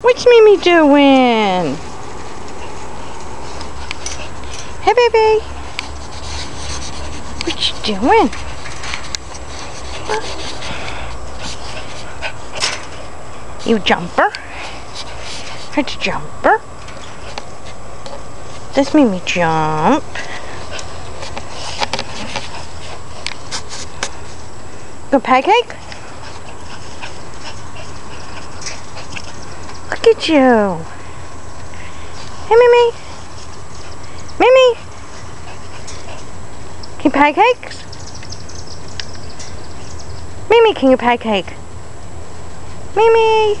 What's Mimi doing? Hey, baby. What you doing? You jumper? It's jumper. Does Mimi jump? Go pancake? At you. Hey, Mimi. Mimi. Can you pancakes? Mimi, can you pancake? Mimi.